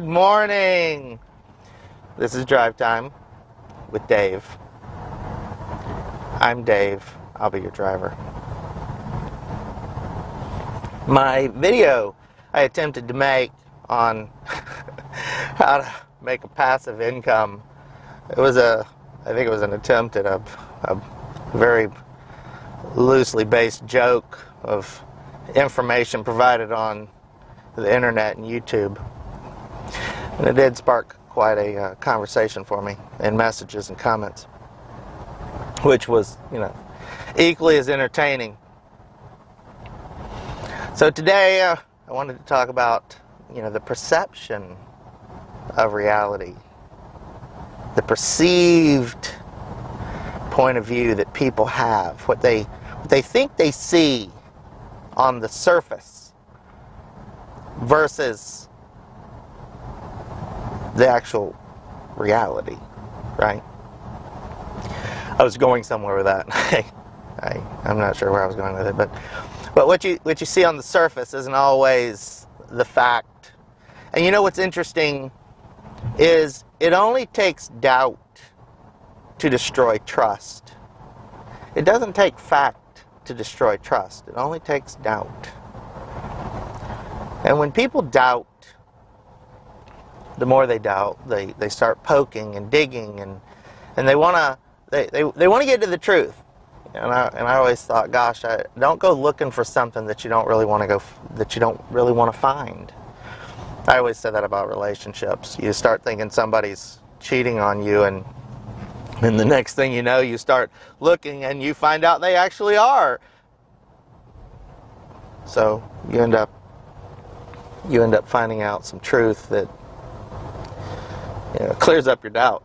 Good morning. This is Drive Time with Dave. I'm Dave. I'll be your driver. My video I attempted to make on how to make a passive income. It was a, I think it was an attempt at a, a very loosely based joke of information provided on the internet and YouTube. And it did spark quite a uh, conversation for me in messages and comments, which was, you know, equally as entertaining. So today uh, I wanted to talk about, you know, the perception of reality, the perceived point of view that people have, what they what they think they see on the surface versus the actual reality, right? I was going somewhere with that. I, I'm not sure where I was going with it, but but what you what you see on the surface isn't always the fact. And you know what's interesting is it only takes doubt to destroy trust. It doesn't take fact to destroy trust. It only takes doubt. And when people doubt, the more they doubt, they, they start poking and digging and, and they want to they, they, they want to get to the truth. And I, and I always thought, gosh, I, don't go looking for something that you don't really want to go, that you don't really want to find. I always said that about relationships. You start thinking somebody's cheating on you and and the next thing you know, you start looking and you find out they actually are. So you end up you end up finding out some truth that you know, clears up your doubt.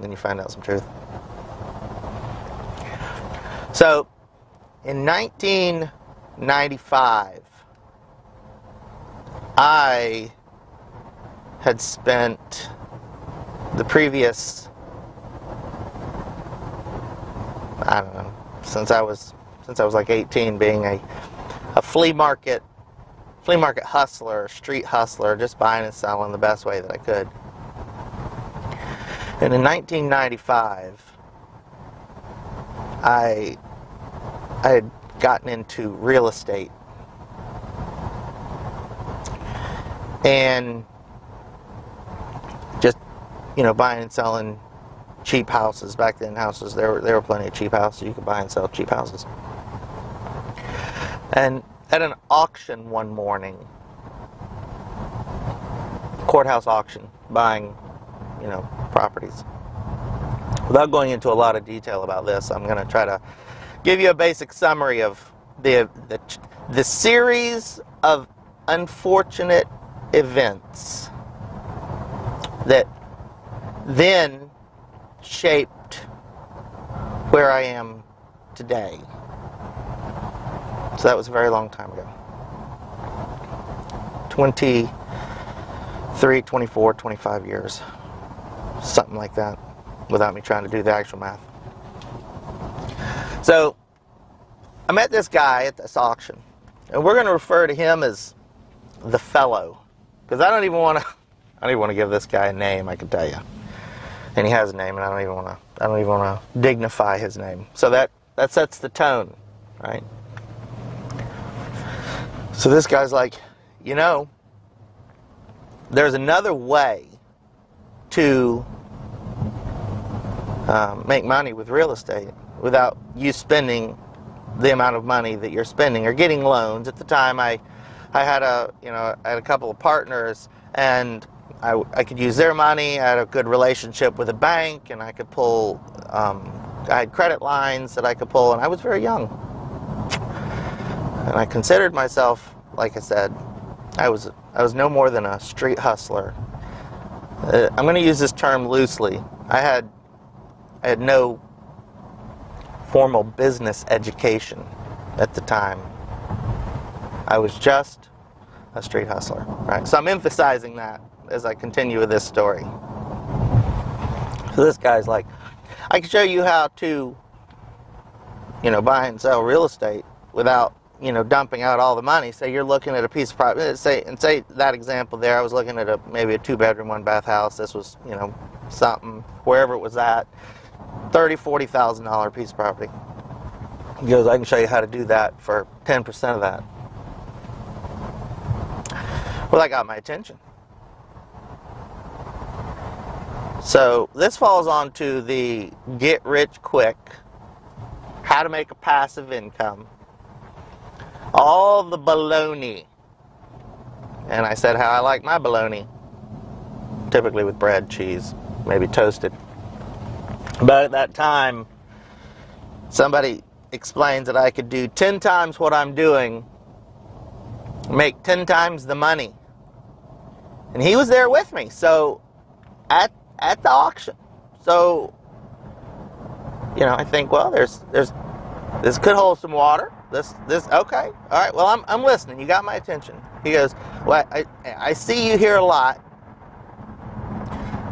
Then you find out some truth. So, in 1995, I had spent the previous, I don't know, since I was since I was like 18, being a a flea market flea market hustler, street hustler, just buying and selling the best way that I could. And in 1995, I I had gotten into real estate. And just you know, buying and selling cheap houses. Back then houses there were there were plenty of cheap houses you could buy and sell cheap houses. And at an auction one morning, courthouse auction, buying, you know, properties. Without going into a lot of detail about this, I'm going to try to give you a basic summary of the, the, the series of unfortunate events that then shaped where I am today. So that was a very long time ago. 23, 24, 25 years. Something like that, without me trying to do the actual math. So, I met this guy at this auction, and we're going to refer to him as the fellow, because I don't even want to. I don't even want to give this guy a name. I can tell you, and he has a name, and I don't even want to. I don't even want to dignify his name. So that that sets the tone, right? So this guy's like, you know, there's another way to um, make money with real estate without you spending the amount of money that you're spending or getting loans. At the time, I, I had a, you know, I had a couple of partners, and I, I could use their money. I had a good relationship with a bank, and I could pull. Um, I had credit lines that I could pull, and I was very young. And I considered myself, like I said, I was I was no more than a street hustler. Uh, I'm going to use this term loosely. I had I had no formal business education at the time. I was just a street hustler, right? So I'm emphasizing that as I continue with this story. So this guy's like, I can show you how to, you know, buy and sell real estate without you know, dumping out all the money. Say you're looking at a piece of property. Eh, say and say that example there. I was looking at a maybe a two bedroom, one bath house. This was you know something wherever it was at, thirty, forty thousand dollar piece of property. He goes, I can show you how to do that for ten percent of that. Well, that got my attention. So this falls onto the get rich quick, how to make a passive income, all the baloney. And I said how I like my baloney, typically with bread, cheese, maybe toasted. But at that time, somebody explains that I could do 10 times what I'm doing, make 10 times the money. And he was there with me. So at at the auction. So you know, I think, well, there's there's this could hold some water. This this okay. All right. Well, I'm I'm listening. You got my attention. He goes, "Well, I I see you here a lot.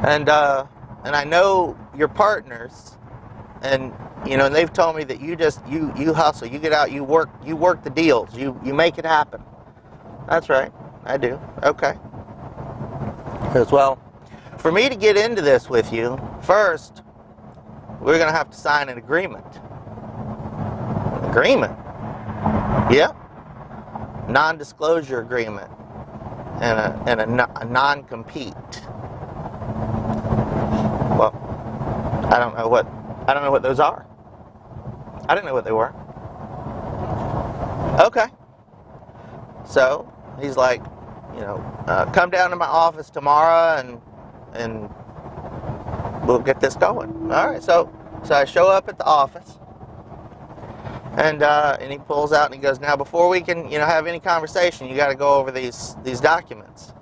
And uh and I know your partners and you know, and they've told me that you just you you hustle, you get out, you work you work the deals, you you make it happen. That's right. I do. Okay. As well, for me to get into this with you, first, we're going to have to sign an agreement. Agreement? Yep. Non disclosure agreement and a, and a, a non compete. Well, I don't know what I don't know what those are. I didn't know what they were. Okay. So he's like, you know, uh, come down to my office tomorrow and and we'll get this going. All right, so so I show up at the office, and uh, and he pulls out and he goes, now before we can you know have any conversation, you got to go over these these documents.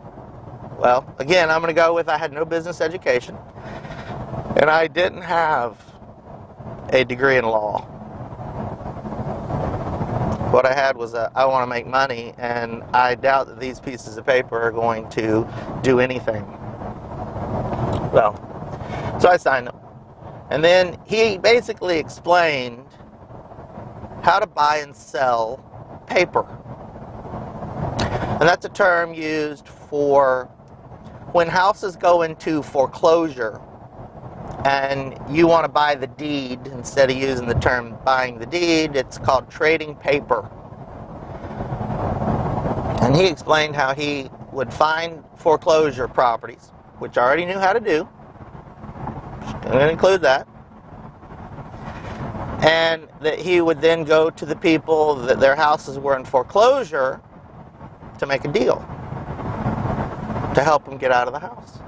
Well, again, I'm going to go with I had no business education, and I didn't have a degree in law what I had was a, I want to make money, and I doubt that these pieces of paper are going to do anything. Well, so I signed them. And then he basically explained how to buy and sell paper. And that's a term used for when houses go into foreclosure and you want to buy the deed instead of using the term buying the deed, it's called trading paper. And he explained how he would find foreclosure properties, which I already knew how to do. To include that. And that he would then go to the people that their houses were in foreclosure to make a deal to help them get out of the house.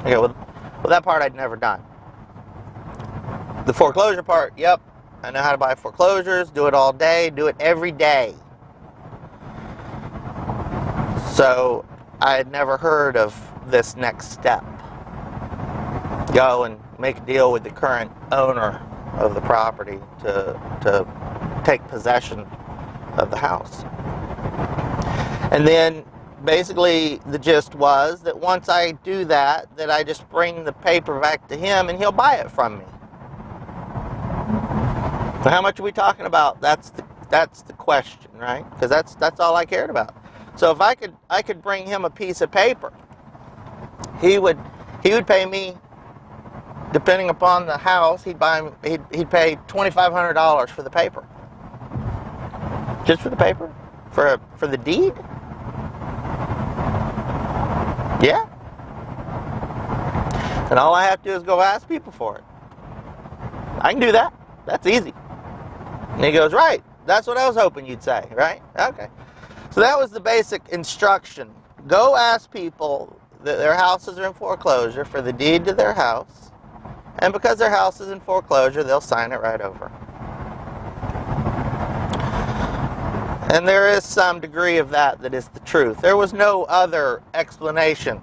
Okay, well, well, that part I'd never done. The foreclosure part, yep, I know how to buy foreclosures, do it all day, do it every day. So I had never heard of this next step. Go and make a deal with the current owner of the property to, to take possession of the house. And then basically the gist was that once I do that, that I just bring the paper back to him and he'll buy it from me. So how much are we talking about? That's the, that's the question, right? Because that's that's all I cared about. So if I could I could bring him a piece of paper, he would he would pay me depending upon the house, he'd buy he'd, he'd pay twenty five hundred dollars for the paper. Just for the paper? For for the deed? Yeah. And all I have to do is go ask people for it. I can do that. That's easy. And he goes, Right. That's what I was hoping you'd say, right? Okay. So that was the basic instruction. Go ask people that their houses are in foreclosure for the deed to their house. And because their house is in foreclosure, they'll sign it right over. And there is some degree of that that is the truth. There was no other explanation.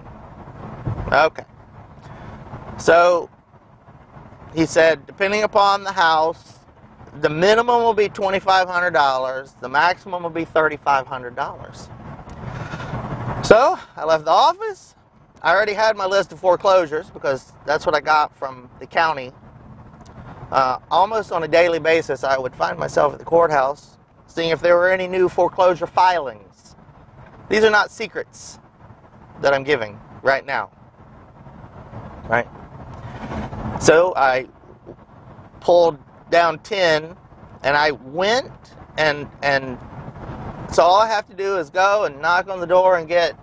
Okay. So he said, depending upon the house, the minimum will be $2,500, the maximum will be $3,500. So I left the office. I already had my list of foreclosures because that's what I got from the county. Uh, almost on a daily basis, I would find myself at the courthouse seeing if there were any new foreclosure filings. These are not secrets that I'm giving right now. Right? So I pulled down 10 and I went and and so all I have to do is go and knock on the door and get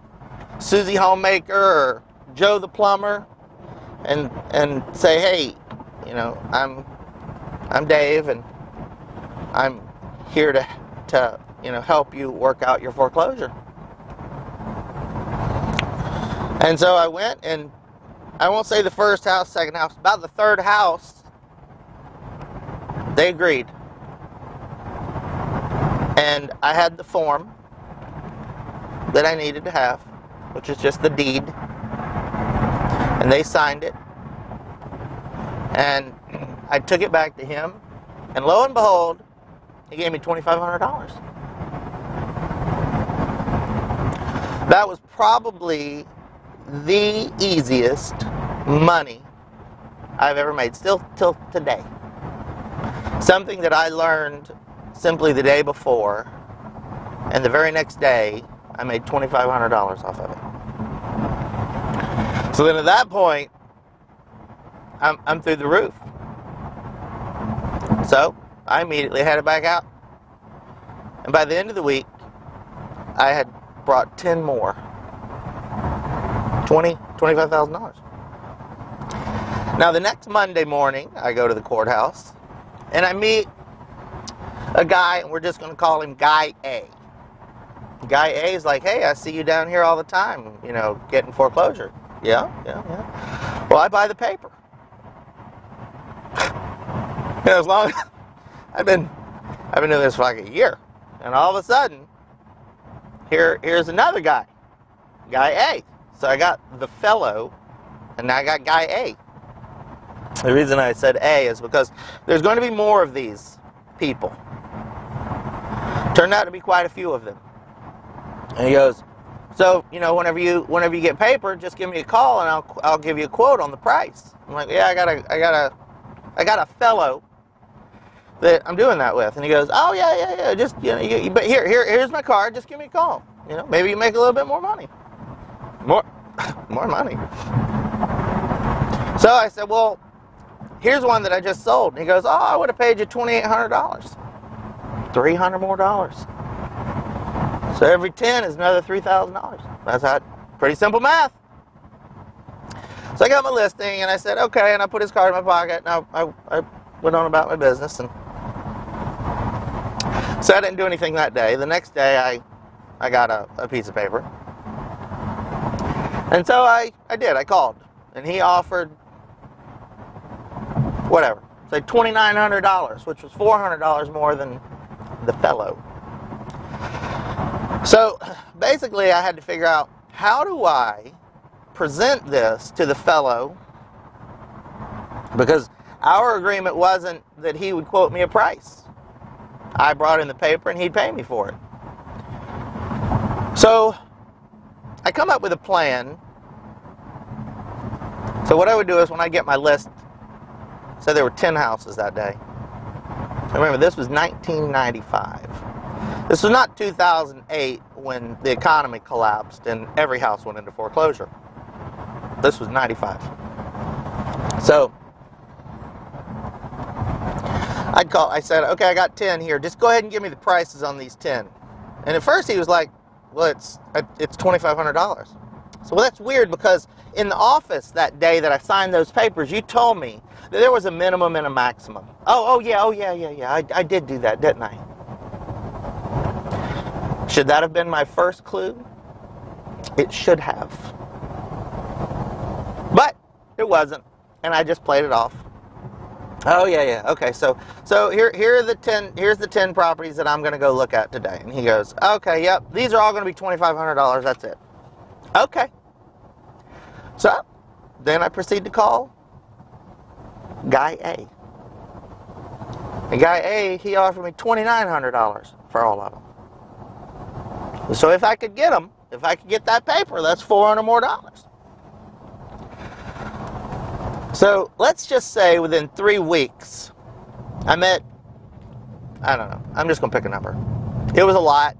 Susie Homemaker or Joe the plumber and and say, "Hey, you know, I'm I'm Dave and I'm here to to, you know, help you work out your foreclosure." And so I went and I won't say the first house, second house, about the third house they agreed. And I had the form that I needed to have, which is just the deed. And they signed it. And I took it back to him. And lo and behold, he gave me $2,500. That was probably the easiest money I've ever made, still till today. Something that I learned simply the day before, and the very next day, I made $2,500 off of it. So then at that point, I'm, I'm through the roof. So I immediately had it back out. And by the end of the week, I had brought 10 more. 20, $25,000. Now the next Monday morning, I go to the courthouse and I meet a guy, and we're just going to call him Guy A. Guy A is like, hey, I see you down here all the time, you know, getting foreclosure. Yeah, yeah, yeah. Well, I buy the paper. know, as long as I've been, I've been doing this for like a year, and all of a sudden, here, here's another guy, Guy A. So I got the fellow, and now I got Guy A. The reason I said A is because there's going to be more of these people. Turned out to be quite a few of them. And he goes, so you know, whenever you whenever you get paper, just give me a call and I'll I'll give you a quote on the price. I'm like, yeah, I got a I got a I got a fellow that I'm doing that with, and he goes, oh yeah yeah yeah, just you know, you, but here here here's my card, just give me a call. You know, maybe you make a little bit more money, more more money. So I said, well, here's one that I just sold. And he goes, oh, I would have paid you twenty eight hundred dollars. 300 more dollars. So every 10 is another $3,000. That's how, pretty simple math. So I got my listing and I said, okay, and I put his card in my pocket and I, I, I went on about my business. And so I didn't do anything that day. The next day I, I got a, a piece of paper. And so I, I did, I called. And he offered, whatever, say $2,900, which was $400 more than the fellow. So basically, I had to figure out how do I present this to the fellow because our agreement wasn't that he would quote me a price. I brought in the paper and he'd pay me for it. So I come up with a plan. So what I would do is when I get my list, say there were 10 houses that day, Remember, this was 1995. This was not 2008 when the economy collapsed and every house went into foreclosure. This was 95. So I'd call, I said, okay, I got 10 here. Just go ahead and give me the prices on these 10. And at first he was like, well, it's, it's $2,500. So well, that's weird because in the office that day that I signed those papers, you told me that there was a minimum and a maximum. Oh, oh yeah, oh yeah, yeah, yeah. I, I did do that, didn't I? Should that have been my first clue? It should have. But it wasn't, and I just played it off. Oh yeah, yeah. Okay, so so here here are the ten here's the ten properties that I'm gonna go look at today. And he goes, Okay, yep, these are all gonna be twenty five hundred dollars, that's it. Okay. So then I proceed to call Guy A. And Guy A, he offered me $2,900 for all of them. So if I could get them, if I could get that paper, that's 400 more dollars. So let's just say within three weeks, I met, I don't know, I'm just going to pick a number, It was a lot.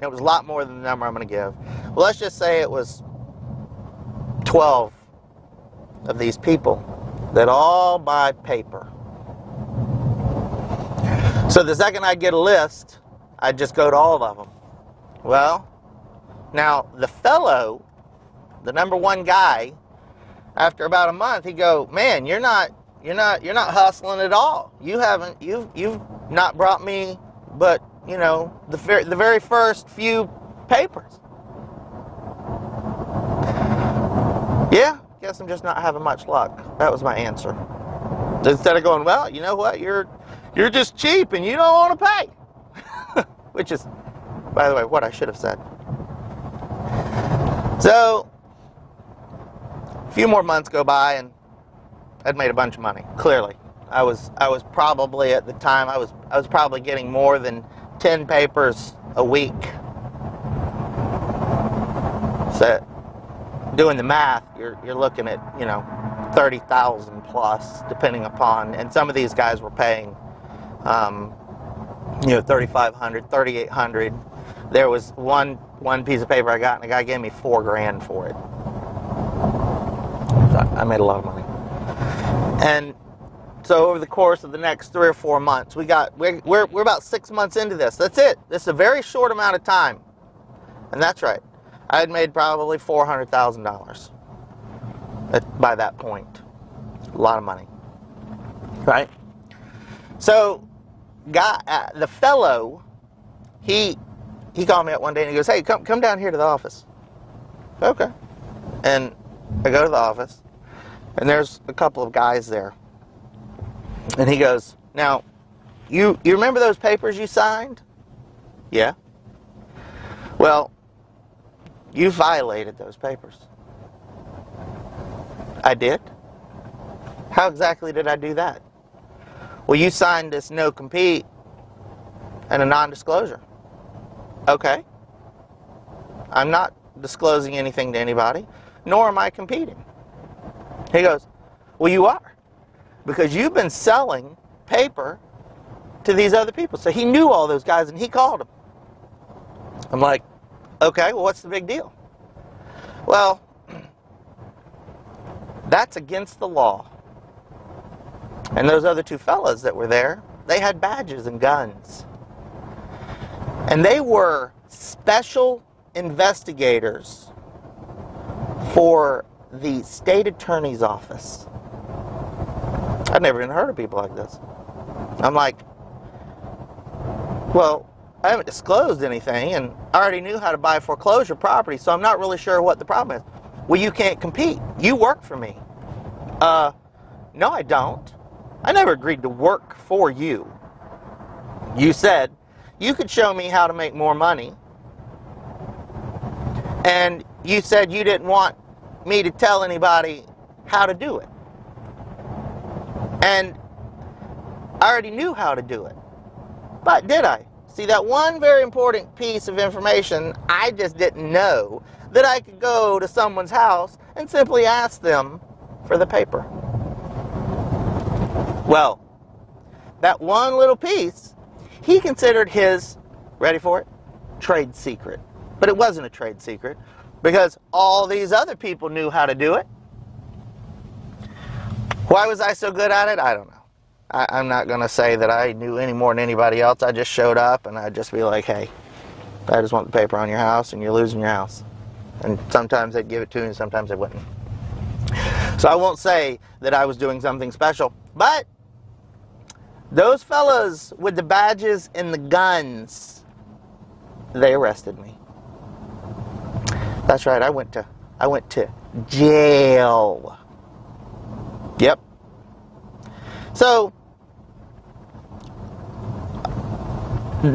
It was a lot more than the number I'm going to give. Well, let's just say it was 12 of these people that all buy paper. So the second I get a list, I just go to all of them. Well, now the fellow, the number one guy, after about a month, he go, man, you're not, you're not, you're not hustling at all. You haven't, you've, you've not brought me, but you know, the the very first few papers. Yeah, guess I'm just not having much luck. That was my answer. Instead of going, well, you know what, you're, you're just cheap and you don't want to pay, which is, by the way, what I should have said. So, few more months go by and I'd made a bunch of money. Clearly, I was I was probably at the time I was I was probably getting more than ten papers a week. So, doing the math, you're you're looking at you know thirty thousand plus, depending upon. And some of these guys were paying, um, you know, 3,500, 3,800. There was one one piece of paper I got, and the guy gave me four grand for it. I made a lot of money. And so over the course of the next three or four months, we got we're, we're, we're about six months into this. That's it. This is a very short amount of time. And that's right. I had made probably four hundred thousand dollars by that point. A lot of money, right? So, guy, uh, the fellow, he he called me up one day and he goes, "Hey, come come down here to the office." Okay, and I go to the office, and there's a couple of guys there, and he goes, "Now, you you remember those papers you signed?" Yeah. Well, you violated those papers. I did. How exactly did I do that? Well, you signed this no compete and a non disclosure. Okay. I'm not disclosing anything to anybody, nor am I competing. He goes, Well, you are. Because you've been selling paper to these other people. So he knew all those guys and he called them. I'm like, Okay, well, what's the big deal? Well, that's against the law. And those other two fellas that were there, they had badges and guns. And they were special investigators for the state attorney's office. I'd never even heard of people like this. I'm like, well, I haven't disclosed anything, and I already knew how to buy foreclosure property, so I'm not really sure what the problem is. Well, you can't compete. You work for me. Uh, no, I don't. I never agreed to work for you. You said you could show me how to make more money. And you said you didn't want me to tell anybody how to do it. And I already knew how to do it. But did I? See, that one very important piece of information I just didn't know that I could go to someone's house and simply ask them for the paper. Well, that one little piece, he considered his, ready for it, trade secret. But it wasn't a trade secret because all these other people knew how to do it. Why was I so good at it? I don't know. I, am not going to say that I knew any more than anybody else. I just showed up and I'd just be like, hey, I just want the paper on your house and you're losing your house. And sometimes they'd give it to me and sometimes they wouldn't. So I won't say that I was doing something special. But those fellas with the badges and the guns, they arrested me. That's right, I went to I went to jail. Yep. So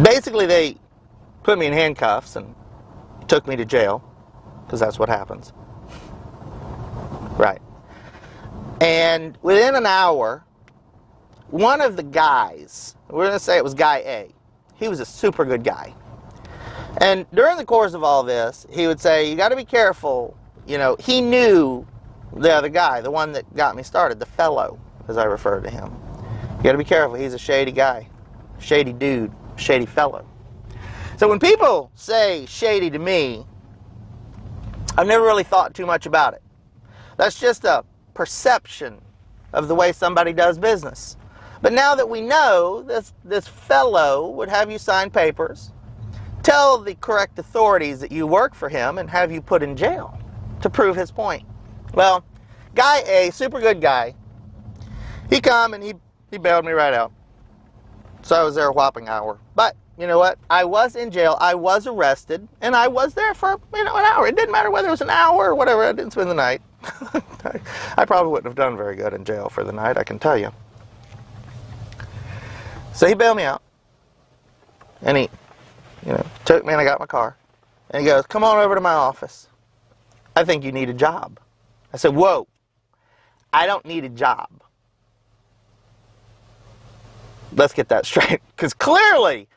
basically they put me in handcuffs and took me to jail because that's what happens. Right. And within an hour, one of the guys, we're going to say it was guy A, he was a super good guy. And during the course of all this, he would say, You got to be careful. You know, he knew the other guy, the one that got me started, the fellow as I refer to him. You got to be careful. He's a shady guy, shady dude, shady fellow. So when people say shady to me, I've never really thought too much about it. That's just a perception of the way somebody does business. But now that we know this, this fellow would have you sign papers, tell the correct authorities that you work for him, and have you put in jail to prove his point. Well, guy A, super good guy, he come and he, he bailed me right out. So I was there a whopping hour. But you know what? I was in jail. I was arrested, and I was there for you know an hour. It didn't matter whether it was an hour or whatever. I didn't spend the night. I probably wouldn't have done very good in jail for the night. I can tell you. So he bailed me out, and he, you know, took me and I got my car, and he goes, "Come on over to my office. I think you need a job." I said, "Whoa, I don't need a job." Let's get that straight, because clearly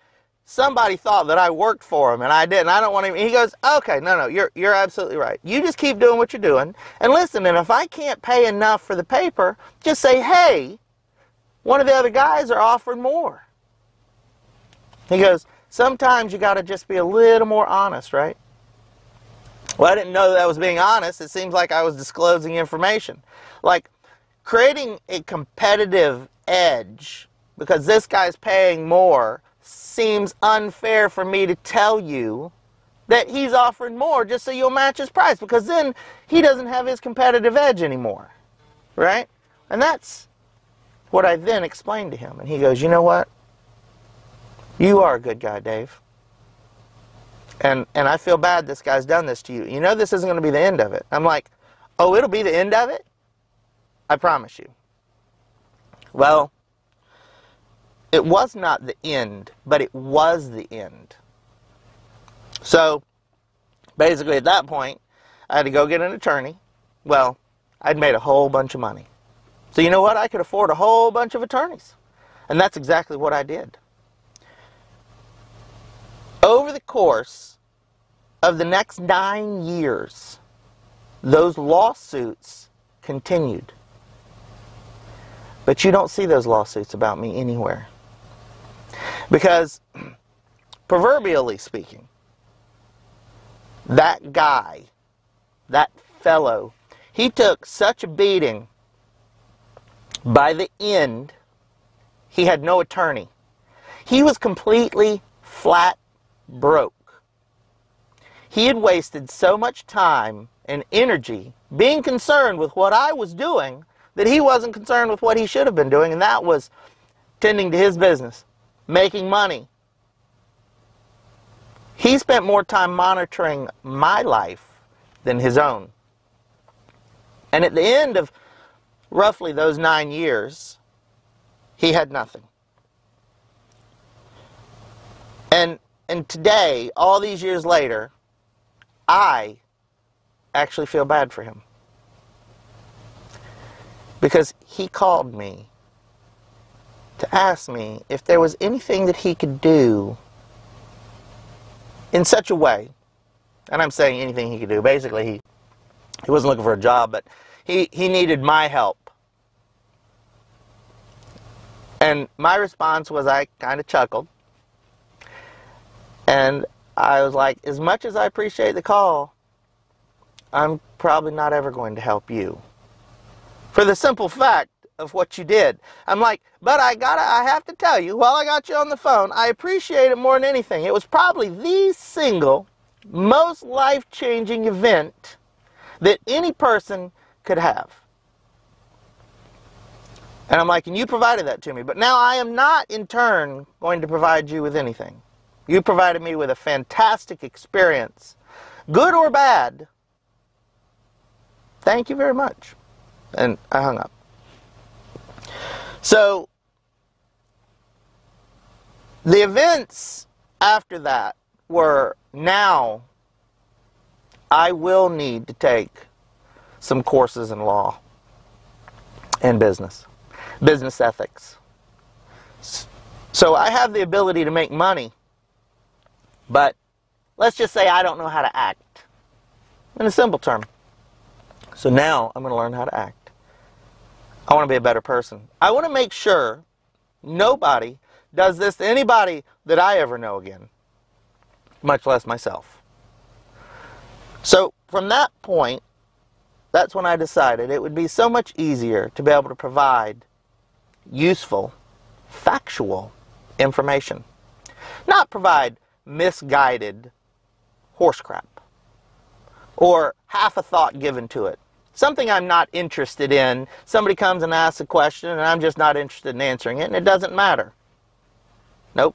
somebody thought that I worked for him and I didn't. I don't want him. He goes, okay, no, no, you're, you're absolutely right. You just keep doing what you're doing. And listen, and if I can't pay enough for the paper, just say, hey, one of the other guys are offering more. He goes, sometimes you got to just be a little more honest, right? Well, I didn't know that I was being honest. It seems like I was disclosing information. Like creating a competitive edge because this guy's paying more seems unfair for me to tell you that he's offering more just so you'll match his price because then he doesn't have his competitive edge anymore. Right? And that's what I then explained to him. And he goes, You know what? You are a good guy, Dave. And, and I feel bad this guy's done this to you. You know this isn't going to be the end of it. I'm like, Oh, it'll be the end of it? I promise you. Well, it was not the end, but it was the end. So, basically, at that point, I had to go get an attorney. Well, I'd made a whole bunch of money. So, you know what? I could afford a whole bunch of attorneys. And that's exactly what I did. Over the course of the next nine years, those lawsuits continued. But you don't see those lawsuits about me anywhere. Because, proverbially speaking, that guy, that fellow, he took such a beating. By the end, he had no attorney. He was completely flat broke. He had wasted so much time and energy being concerned with what I was doing that he wasn't concerned with what he should have been doing, and that was tending to his business making money. He spent more time monitoring my life than his own. And at the end of roughly those nine years, he had nothing. And, and today, all these years later, I actually feel bad for him. Because he called me to ask me if there was anything that he could do in such a way, and I'm saying anything he could do. Basically, he, he wasn't looking for a job, but he, he needed my help. And my response was I kind of chuckled. And I was like, as much as I appreciate the call, I'm probably not ever going to help you. For the simple fact of what you did. I'm like, but I gotta, I have to tell you, while I got you on the phone, I appreciate it more than anything. It was probably the single most life-changing event that any person could have. And I'm like, and you provided that to me. But now I am not, in turn, going to provide you with anything. You provided me with a fantastic experience, good or bad. Thank you very much. And I hung up. So, the events after that were now I will need to take some courses in law and business, business ethics. So I have the ability to make money, but let's just say I don't know how to act in a simple term. So now I'm going to learn how to act. I want to be a better person. I want to make sure nobody does this to anybody that I ever know again. much less myself. So from that point, that's when I decided it would be so much easier to be able to provide useful, factual information. Not provide misguided horse crap or half a thought given to it. Something I'm not interested in. Somebody comes and asks a question and I'm just not interested in answering it and it doesn't matter. Nope.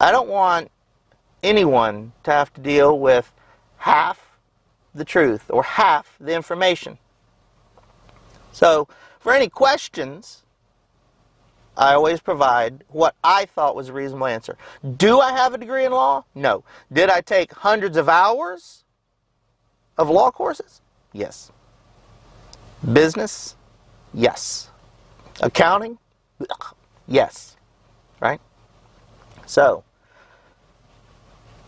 I don't want anyone to have to deal with half the truth or half the information. So, for any questions, I always provide what I thought was a reasonable answer. Do I have a degree in law? No. Did I take hundreds of hours of law courses? Yes. Business? Yes. Accounting? Yes. Right? So,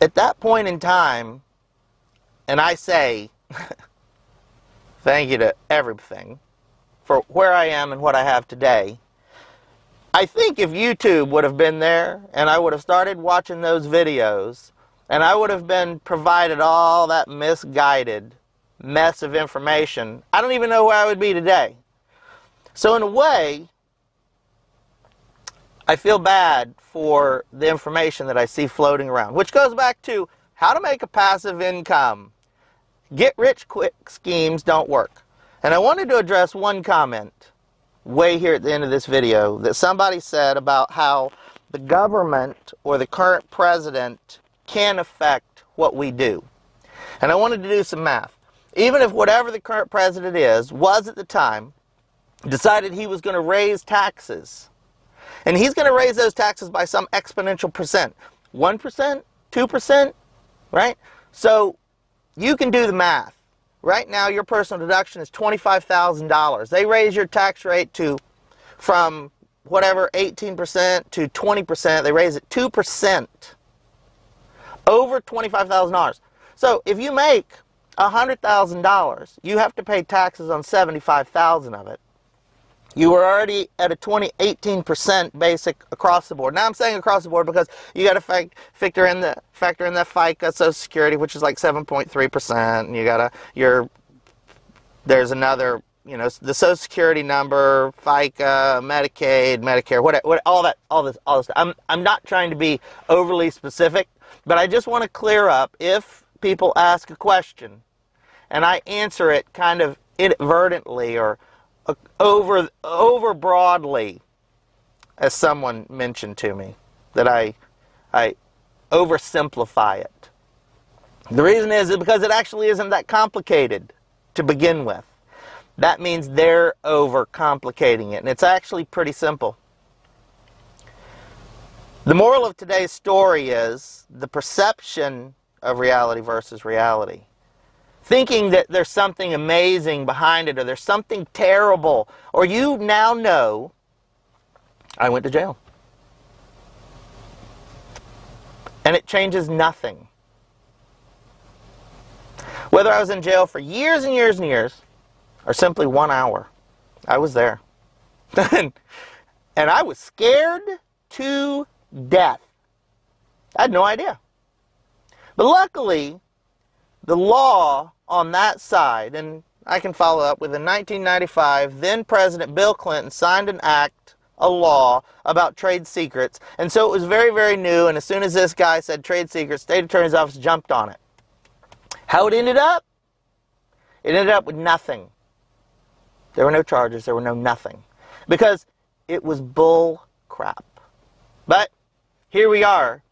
at that point in time, and I say thank you to everything for where I am and what I have today. I think if YouTube would have been there and I would have started watching those videos and I would have been provided all that misguided mess of information, I don't even know where I would be today. So in a way, I feel bad for the information that I see floating around, which goes back to how to make a passive income. Get rich quick schemes don't work. And I wanted to address one comment way here at the end of this video that somebody said about how the government or the current president can affect what we do. And I wanted to do some math. Even if whatever the current president is, was at the time, decided he was going to raise taxes, and he's going to raise those taxes by some exponential percent 1%, 2%, right? So you can do the math. Right now, your personal deduction is $25,000. They raise your tax rate to from whatever 18% to 20%. They raise it 2%. Over $25,000. So if you make $100,000, you have to pay taxes on 75,000 of it you were already at a 20, 18% basic across the board. Now I'm saying across the board because you got to factor in the factor in the FICA Social Security, which is like 7.3%, and you got to your there's another you know the Social Security number, FICA, Medicaid, Medicare, what, what all that all this all this. I'm I'm not trying to be overly specific, but I just want to clear up if people ask a question, and I answer it kind of inadvertently or over over broadly, as someone mentioned to me, that I I oversimplify it. The reason is because it actually isn't that complicated to begin with. That means they're overcomplicating it, and it's actually pretty simple. The moral of today's story is the perception of reality versus reality thinking that there's something amazing behind it or there's something terrible, or you now know I went to jail. And it changes nothing. Whether I was in jail for years and years and years, or simply one hour, I was there. and I was scared to death. I had no idea. But luckily, the law on that side, and I can follow up with in 1995, then President Bill Clinton signed an act, a law about trade secrets. And so it was very, very new. And as soon as this guy said trade secrets, state attorney's office jumped on it. How it ended up? It ended up with nothing. There were no charges. There were no nothing. Because it was bull crap. But here we are.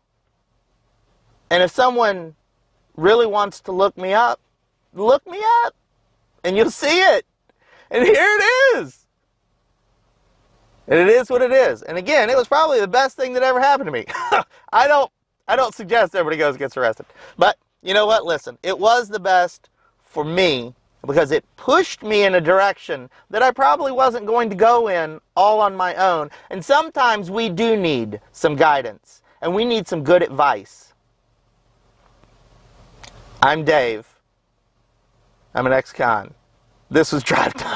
And if someone really wants to look me up, look me up and you'll see it. And here it is. And it is what it is. And again, it was probably the best thing that ever happened to me. I don't I don't suggest everybody goes gets arrested. But you know what? Listen, it was the best for me because it pushed me in a direction that I probably wasn't going to go in all on my own. And sometimes we do need some guidance and we need some good advice. I'm Dave. I'm an ex-con. This was Drive Time.